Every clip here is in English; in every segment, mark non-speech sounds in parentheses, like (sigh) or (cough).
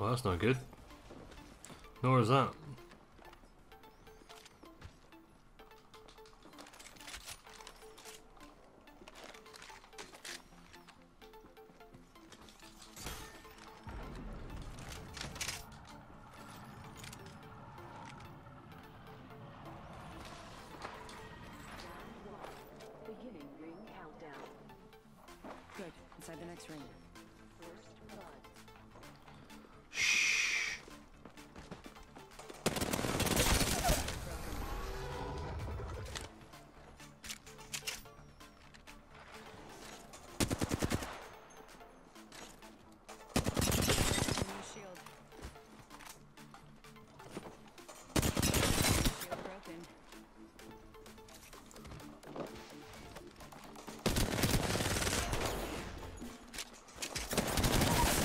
Well, that's not good. Nor is that. Good. Inside the next ring.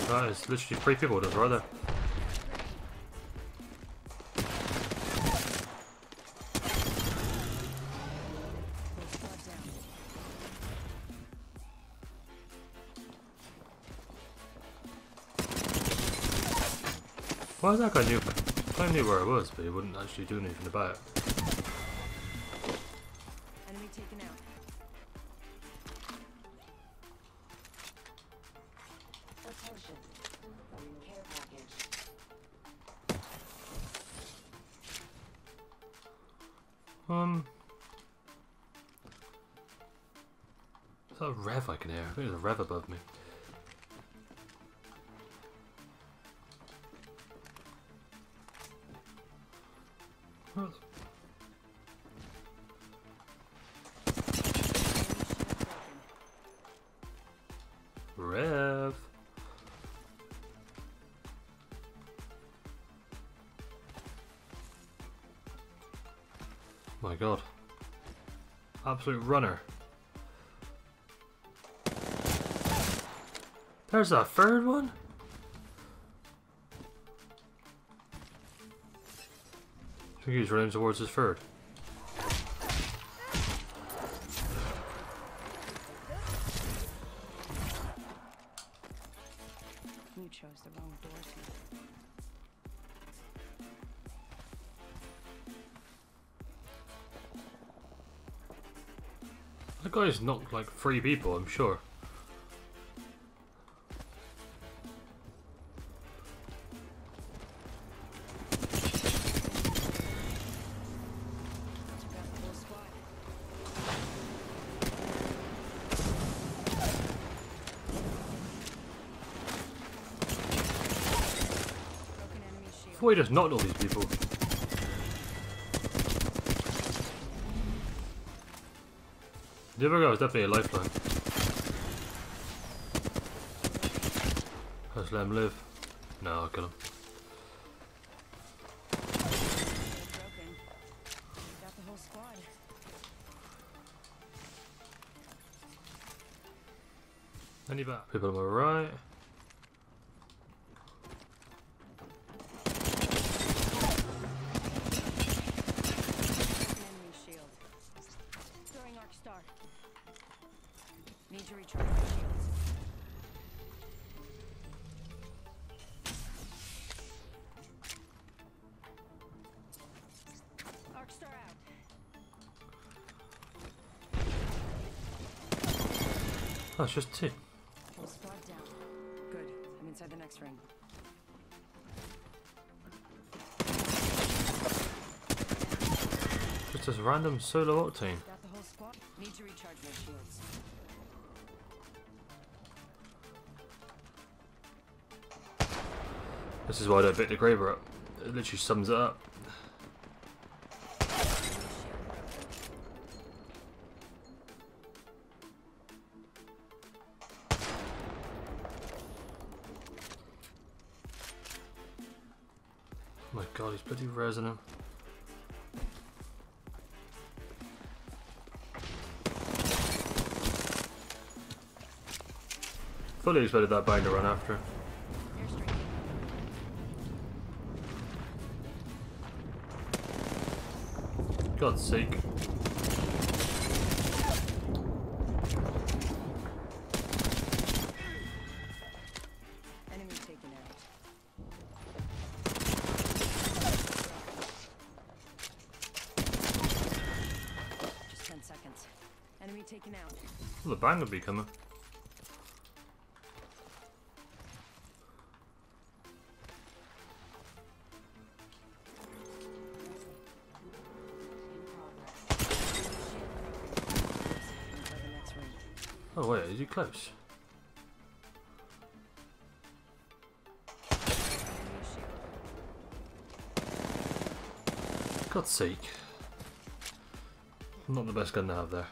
That is literally three people just right there. Why is that guy knew? I knew where I was, but he wouldn't actually do anything about it. Enemy taken out. Um. Is that a rev I can hear? I think there's a rev above me. Rev. My god. Absolute runner. There's a third one? I think he's running towards his third. That guy's knocked like three people, I'm sure. Took out the whole squad. Broken enemy shield. Boy just knocked all these people. The other guy was definitely a lifeline. Let's let him live. No, I'll kill him. Shield broken. The whole squad. Any back? People on my right. Star. Need to recharge my shields. Arc star out. Oh, it's just two. Whole squad down. Good. I'm inside the next ring. Just this random solo octane. Need to recharge my shields. This is why I don't pick the Kraber up. It literally sums it up. Oh my god, he's bloody resonant. Fully expected that binder run after. God's sake. Enemy taken out. The band will be coming. Oh wait, is he close? God's sake. Not the best gun to have there.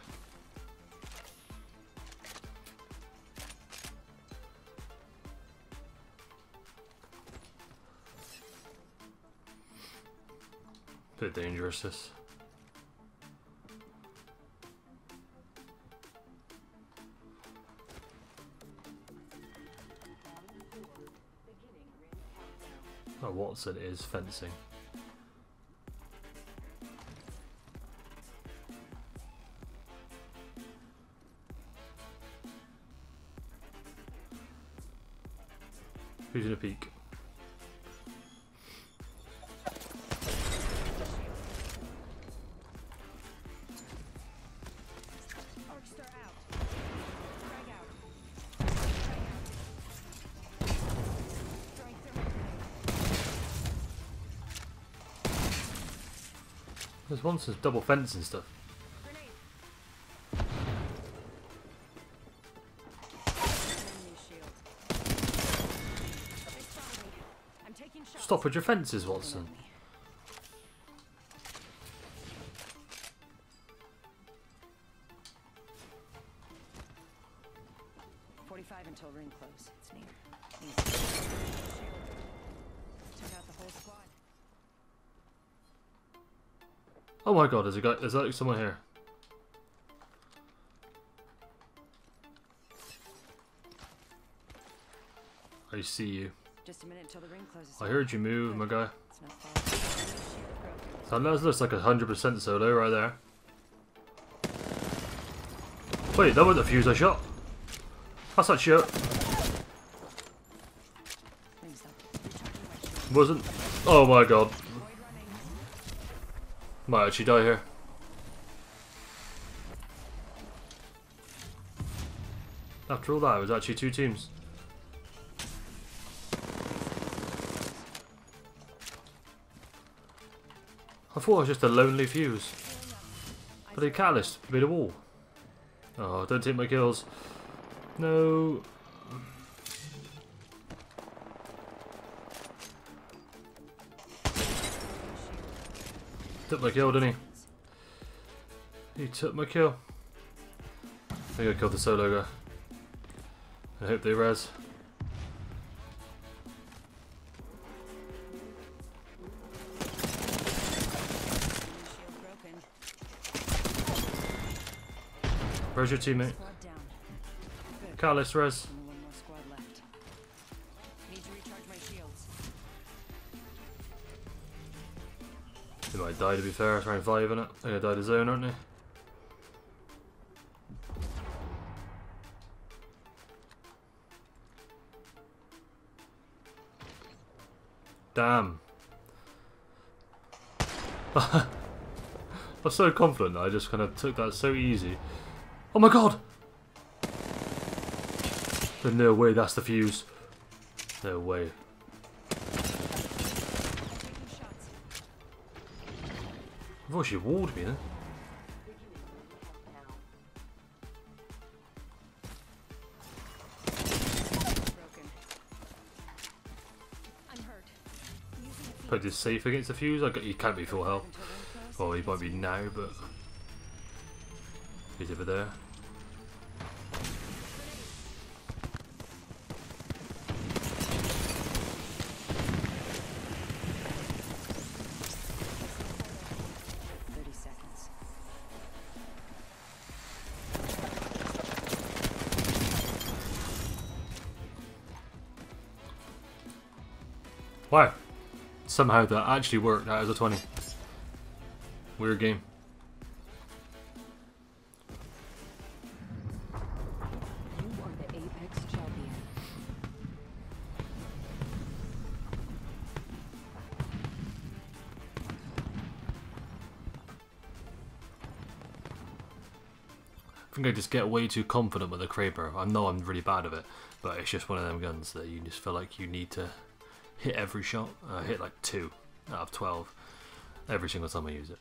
Bit dangerous this. Oh, Watson is fencing. Who's in a peak? There's one says double fence and stuff. Stop with your fences, Watson. Forty-five until ring close. It's near. Took out the whole squad. Oh my god, is a guy, there's like someone here. I see you. Just a minute the ring closes. I heard you move, my guy. It's not far. Enemy shield broken. So that looks like a hundred percent solo right there. Wait, that wasn't the fuse I shot. That's not shot. Rings up. Recharging my shield. Wasn't. Oh my god. Might actually die here. After all that, it was actually two teams. I thought it was just a lonely fuse. But they catalyst made a wall. Oh, don't take my kills. No. Took my kill, didn't he? He took my kill. I think I killed the solo guy. I hope they res. Enemy shield broken. Where's your teammate? Squad down. Good. Catalyst res. Might die to be fair, it's round 5 in it. They're gonna die to zone, aren't they? Damn. (laughs) I was so confident I just kind of took that so easy. Oh my god! There's no way that's the fuse. No way. I thought she walled me then. The Put this safe against the fuse. I got, he can't be full health. Well, he might be now, but he's over there. Wow. Somehow that actually worked That is a 20. Weird game. I think I just get way too confident with the Kraber. I know I'm really bad at it, but it's just one of them guns that you just feel like you need to hit every shot. I hit like two out of 12 every single time I use it.